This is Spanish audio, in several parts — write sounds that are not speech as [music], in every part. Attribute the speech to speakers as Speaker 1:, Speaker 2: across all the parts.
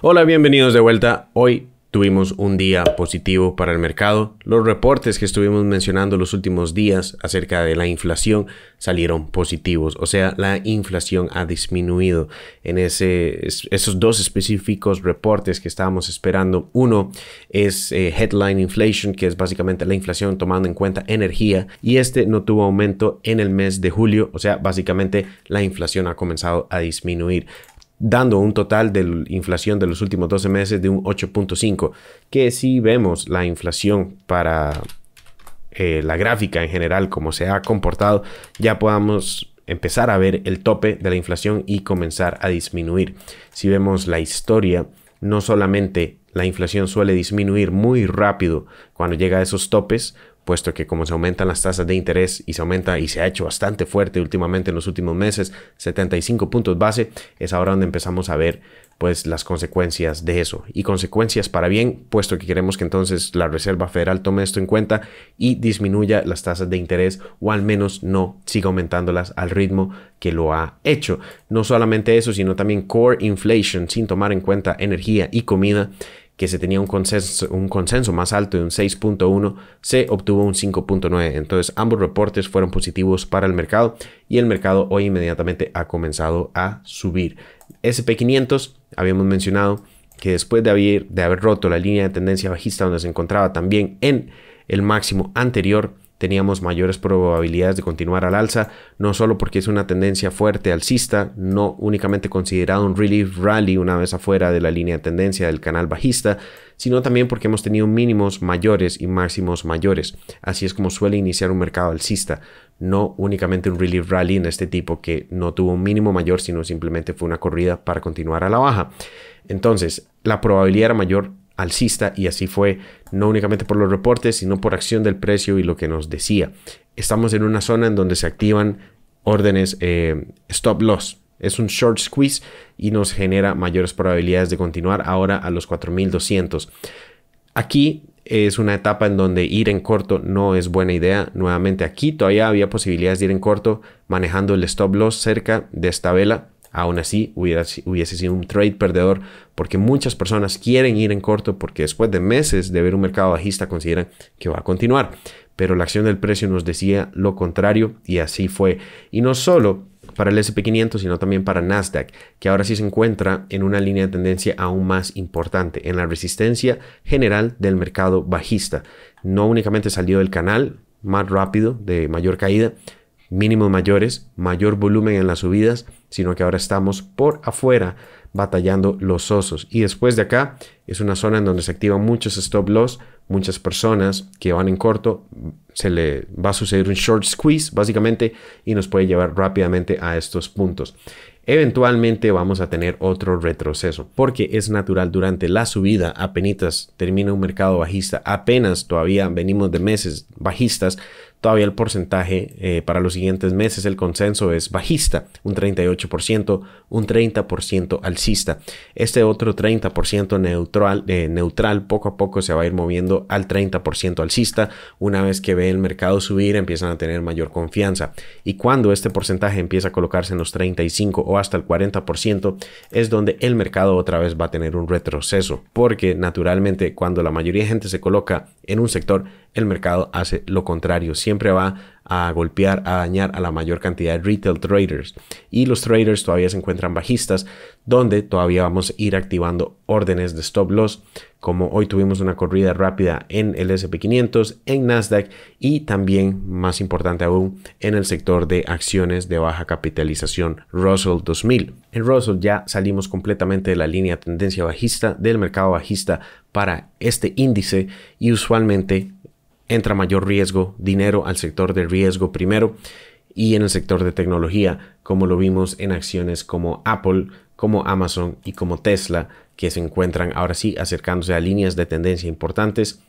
Speaker 1: Hola, bienvenidos de vuelta. Hoy tuvimos un día positivo para el mercado. Los reportes que estuvimos mencionando los últimos días acerca de la inflación salieron positivos. O sea, la inflación ha disminuido en ese, esos dos específicos reportes que estábamos esperando. Uno es eh, Headline Inflation, que es básicamente la inflación tomando en cuenta energía. Y este no tuvo aumento en el mes de julio. O sea, básicamente la inflación ha comenzado a disminuir dando un total de inflación de los últimos 12 meses de un 8.5, que si vemos la inflación para eh, la gráfica en general, como se ha comportado, ya podamos empezar a ver el tope de la inflación y comenzar a disminuir. Si vemos la historia, no solamente la inflación suele disminuir muy rápido cuando llega a esos topes, puesto que como se aumentan las tasas de interés y se aumenta y se ha hecho bastante fuerte últimamente en los últimos meses, 75 puntos base, es ahora donde empezamos a ver pues las consecuencias de eso y consecuencias para bien, puesto que queremos que entonces la Reserva Federal tome esto en cuenta y disminuya las tasas de interés o al menos no siga aumentándolas al ritmo que lo ha hecho. No solamente eso, sino también core inflation sin tomar en cuenta energía y comida que se tenía un consenso, un consenso más alto de un 6.1, se obtuvo un 5.9. Entonces ambos reportes fueron positivos para el mercado y el mercado hoy inmediatamente ha comenzado a subir. SP500, habíamos mencionado que después de haber, de haber roto la línea de tendencia bajista donde se encontraba también en el máximo anterior, teníamos mayores probabilidades de continuar al alza, no solo porque es una tendencia fuerte alcista, no únicamente considerado un relief rally una vez afuera de la línea de tendencia del canal bajista, sino también porque hemos tenido mínimos mayores y máximos mayores. Así es como suele iniciar un mercado alcista, no únicamente un relief rally en este tipo que no tuvo un mínimo mayor, sino simplemente fue una corrida para continuar a la baja. Entonces, la probabilidad era mayor alcista y así fue no únicamente por los reportes, sino por acción del precio y lo que nos decía. Estamos en una zona en donde se activan órdenes eh, stop loss. Es un short squeeze y nos genera mayores probabilidades de continuar ahora a los 4200. Aquí es una etapa en donde ir en corto no es buena idea. Nuevamente aquí todavía había posibilidades de ir en corto manejando el stop loss cerca de esta vela Aún así, hubiese sido un trade perdedor porque muchas personas quieren ir en corto porque después de meses de ver un mercado bajista consideran que va a continuar. Pero la acción del precio nos decía lo contrario y así fue. Y no solo para el SP500, sino también para Nasdaq, que ahora sí se encuentra en una línea de tendencia aún más importante, en la resistencia general del mercado bajista. No únicamente salió del canal más rápido, de mayor caída, mínimos mayores, mayor volumen en las subidas, sino que ahora estamos por afuera batallando los osos. Y después de acá es una zona en donde se activan muchos stop loss, muchas personas que van en corto, se le va a suceder un short squeeze básicamente y nos puede llevar rápidamente a estos puntos eventualmente vamos a tener otro retroceso, porque es natural durante la subida, apenas termina un mercado bajista, apenas todavía venimos de meses bajistas, todavía el porcentaje eh, para los siguientes meses, el consenso es bajista, un 38%, un 30% alcista. Este otro 30% neutral, eh, neutral poco a poco se va a ir moviendo al 30% alcista. Una vez que ve el mercado subir, empiezan a tener mayor confianza. Y cuando este porcentaje empieza a colocarse en los 35 o hasta el 40%, es donde el mercado otra vez va a tener un retroceso. Porque naturalmente cuando la mayoría de gente se coloca en un sector, el mercado hace lo contrario. Siempre va a golpear, a dañar a la mayor cantidad de retail traders. Y los traders todavía se encuentran bajistas, donde todavía vamos a ir activando órdenes de stop loss, como hoy tuvimos una corrida rápida en el SP500, en Nasdaq y también, más importante aún, en el sector de acciones de baja capitalización Russell 2000. En Russell ya salimos completamente de la línea tendencia bajista del mercado bajista para este índice y usualmente entra mayor riesgo, dinero al sector de riesgo primero y en el sector de tecnología, como lo vimos en acciones como Apple, como Amazon y como Tesla, que se encuentran ahora sí acercándose a líneas de tendencia importantes.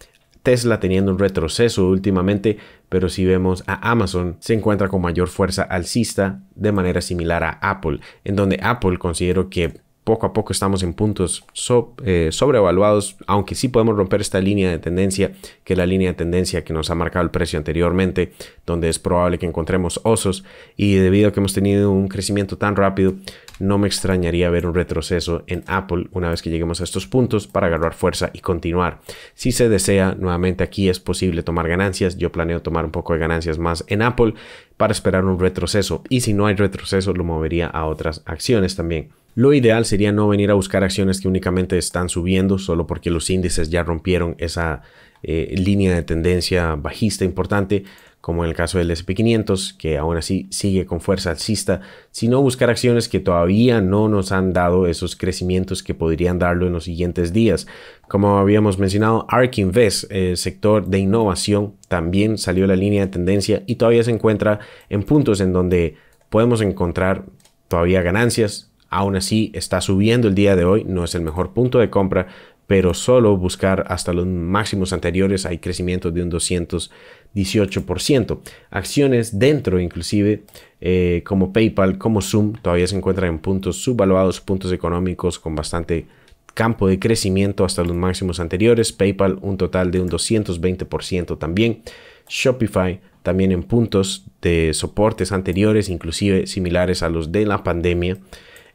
Speaker 1: Tesla teniendo un retroceso últimamente, pero si vemos a Amazon se encuentra con mayor fuerza alcista de manera similar a Apple, en donde Apple considero que poco a poco estamos en puntos eh, sobrevaluados, aunque sí podemos romper esta línea de tendencia, que es la línea de tendencia que nos ha marcado el precio anteriormente, donde es probable que encontremos osos y debido a que hemos tenido un crecimiento tan rápido, no me extrañaría ver un retroceso en Apple una vez que lleguemos a estos puntos para agarrar fuerza y continuar. Si se desea, nuevamente aquí es posible tomar ganancias. Yo planeo tomar un poco de ganancias más en Apple para esperar un retroceso y si no hay retroceso lo movería a otras acciones también. Lo ideal sería no venir a buscar acciones que únicamente están subiendo solo porque los índices ya rompieron esa eh, línea de tendencia bajista importante como en el caso del SP500, que aún así sigue con fuerza alcista, sino buscar acciones que todavía no nos han dado esos crecimientos que podrían darlo en los siguientes días. Como habíamos mencionado, ARK Invest, el sector de innovación, también salió la línea de tendencia y todavía se encuentra en puntos en donde podemos encontrar todavía ganancias. Aún así, está subiendo el día de hoy, no es el mejor punto de compra, pero solo buscar hasta los máximos anteriores hay crecimiento de un 218%. Acciones dentro inclusive eh, como PayPal, como Zoom, todavía se encuentran en puntos subvaluados, puntos económicos con bastante campo de crecimiento hasta los máximos anteriores. PayPal un total de un 220% también. Shopify también en puntos de soportes anteriores, inclusive similares a los de la pandemia.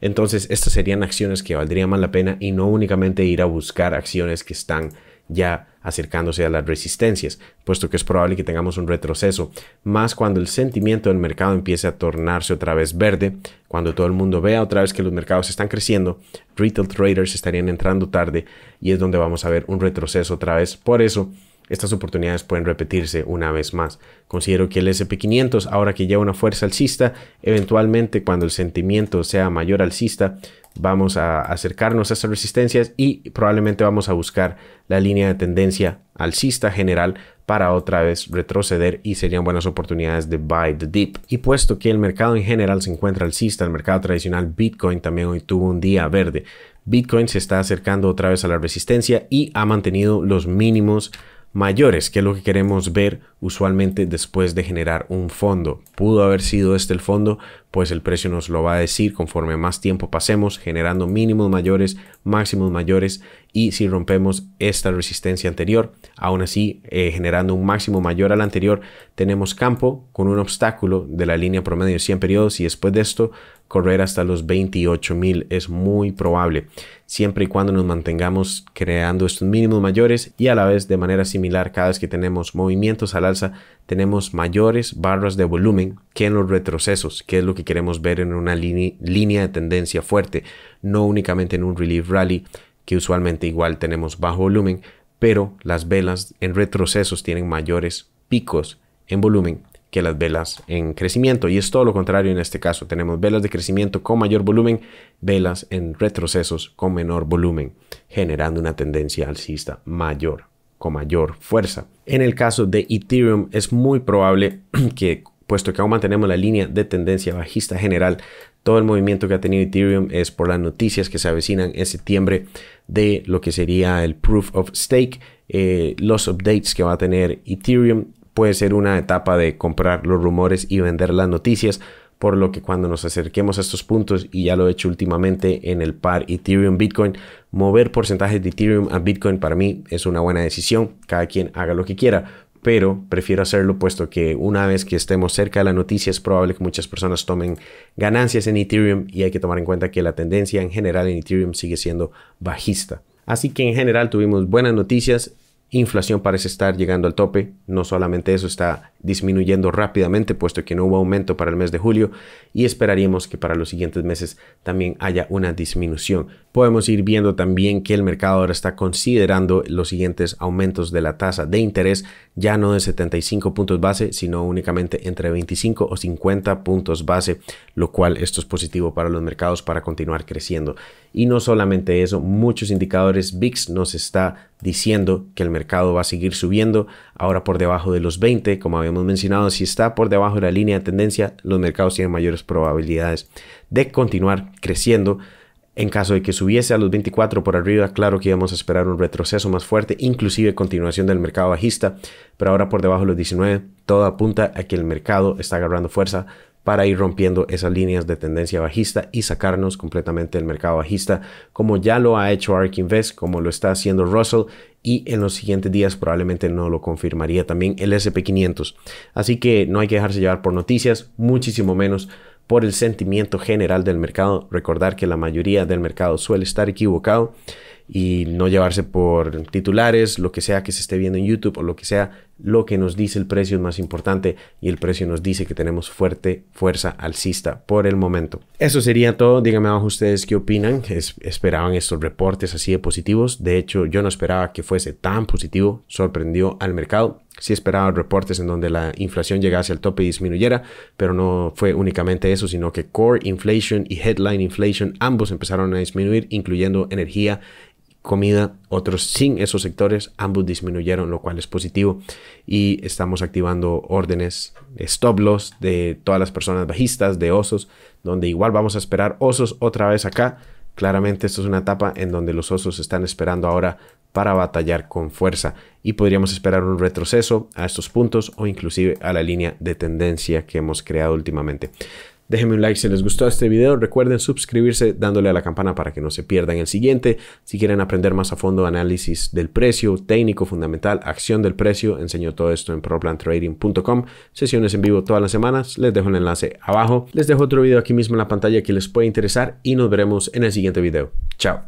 Speaker 1: Entonces, estas serían acciones que valdría más la pena y no únicamente ir a buscar acciones que están ya acercándose a las resistencias, puesto que es probable que tengamos un retroceso, más cuando el sentimiento del mercado empiece a tornarse otra vez verde, cuando todo el mundo vea otra vez que los mercados están creciendo, retail traders estarían entrando tarde y es donde vamos a ver un retroceso otra vez. Por eso, estas oportunidades pueden repetirse una vez más. Considero que el SP500, ahora que lleva una fuerza alcista, eventualmente cuando el sentimiento sea mayor alcista, vamos a acercarnos a estas resistencias y probablemente vamos a buscar la línea de tendencia alcista general para otra vez retroceder y serían buenas oportunidades de buy the dip. Y puesto que el mercado en general se encuentra alcista, el mercado tradicional Bitcoin también hoy tuvo un día verde. Bitcoin se está acercando otra vez a la resistencia y ha mantenido los mínimos mayores, que es lo que queremos ver usualmente después de generar un fondo. ¿Pudo haber sido este el fondo? Pues el precio nos lo va a decir conforme más tiempo pasemos, generando mínimos mayores, máximos mayores y si rompemos esta resistencia anterior, aún así eh, generando un máximo mayor al anterior, tenemos campo con un obstáculo de la línea promedio de 100 periodos y después de esto correr hasta los 28 mil es muy probable, siempre y cuando nos mantengamos creando estos mínimos mayores y a la vez de manera similar cada vez que tenemos movimientos al alza tenemos mayores barras de volumen que en los retrocesos, que es lo que queremos ver en una línea de tendencia fuerte, no únicamente en un relief rally que usualmente igual tenemos bajo volumen, pero las velas en retrocesos tienen mayores picos en volumen que las velas en crecimiento. Y es todo lo contrario en este caso. Tenemos velas de crecimiento con mayor volumen, velas en retrocesos con menor volumen, generando una tendencia alcista mayor, con mayor fuerza. En el caso de Ethereum es muy probable [clears throat] que, puesto que aún mantenemos la línea de tendencia bajista general, todo el movimiento que ha tenido Ethereum es por las noticias que se avecinan en septiembre de lo que sería el proof of stake, eh, los updates que va a tener Ethereum puede ser una etapa de comprar los rumores y vender las noticias, por lo que cuando nos acerquemos a estos puntos, y ya lo he hecho últimamente en el par Ethereum Bitcoin, mover porcentajes de Ethereum a Bitcoin para mí es una buena decisión, cada quien haga lo que quiera, pero prefiero hacerlo puesto que una vez que estemos cerca de la noticia es probable que muchas personas tomen ganancias en Ethereum y hay que tomar en cuenta que la tendencia en general en Ethereum sigue siendo bajista. Así que en general tuvimos buenas noticias Inflación parece estar llegando al tope, no solamente eso está disminuyendo rápidamente puesto que no hubo aumento para el mes de julio y esperaríamos que para los siguientes meses también haya una disminución. Podemos ir viendo también que el mercado ahora está considerando los siguientes aumentos de la tasa de interés ya no de 75 puntos base sino únicamente entre 25 o 50 puntos base, lo cual esto es positivo para los mercados para continuar creciendo. Y no solamente eso, muchos indicadores VIX nos está diciendo que el mercado va a seguir subiendo, ahora por debajo de los 20, como habíamos mencionado, si está por debajo de la línea de tendencia, los mercados tienen mayores probabilidades de continuar creciendo. En caso de que subiese a los 24 por arriba, claro que íbamos a esperar un retroceso más fuerte, inclusive continuación del mercado bajista, pero ahora por debajo de los 19, todo apunta a que el mercado está agarrando fuerza para ir rompiendo esas líneas de tendencia bajista y sacarnos completamente del mercado bajista, como ya lo ha hecho ARK Invest, como lo está haciendo Russell y en los siguientes días probablemente no lo confirmaría también el SP500. Así que no hay que dejarse llevar por noticias, muchísimo menos por el sentimiento general del mercado. Recordar que la mayoría del mercado suele estar equivocado y no llevarse por titulares, lo que sea que se esté viendo en YouTube o lo que sea, lo que nos dice el precio es más importante y el precio nos dice que tenemos fuerte fuerza alcista por el momento. Eso sería todo. Díganme abajo ustedes qué opinan. esperaban estos reportes así de positivos. De hecho, yo no esperaba que fuese tan positivo. Sorprendió al mercado. Sí esperaba reportes en donde la inflación llegase al tope y disminuyera, pero no fue únicamente eso, sino que core inflation y headline inflation ambos empezaron a disminuir, incluyendo energía comida, otros sin esos sectores, ambos disminuyeron, lo cual es positivo. Y estamos activando órdenes stop loss de todas las personas bajistas, de osos, donde igual vamos a esperar osos otra vez acá. Claramente esto es una etapa en donde los osos están esperando ahora para batallar con fuerza y podríamos esperar un retroceso a estos puntos o inclusive a la línea de tendencia que hemos creado últimamente. Déjenme un like si les gustó este video. Recuerden suscribirse dándole a la campana para que no se pierdan el siguiente. Si quieren aprender más a fondo análisis del precio, técnico, fundamental, acción del precio, enseño todo esto en proplantrading.com. Sesiones en vivo todas las semanas. Les dejo el enlace abajo. Les dejo otro video aquí mismo en la pantalla que les puede interesar y nos veremos en el siguiente video. Chao.